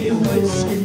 Deus.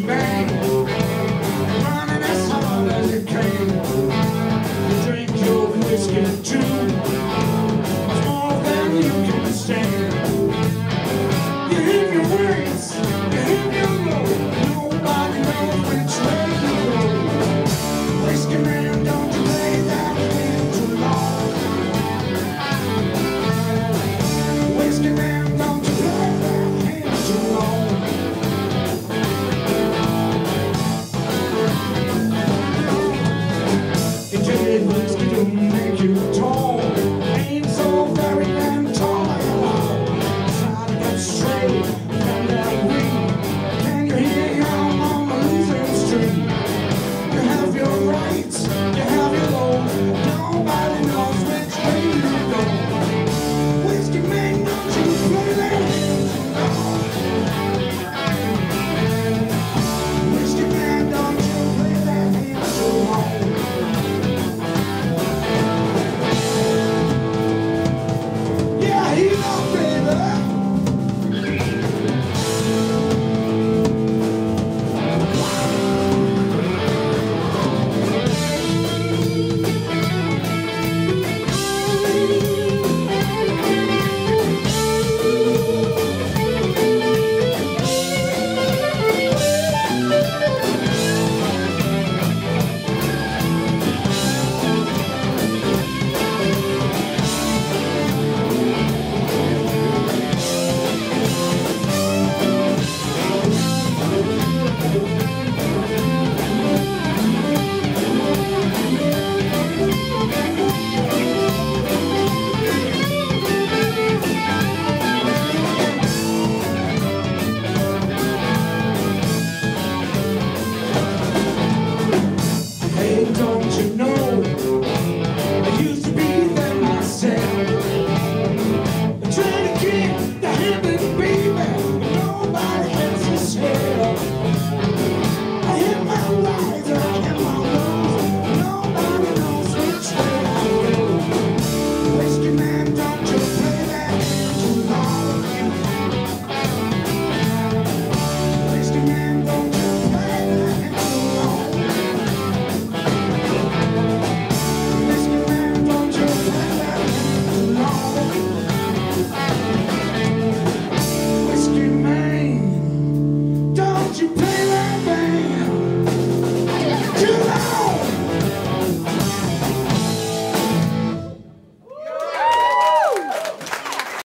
you.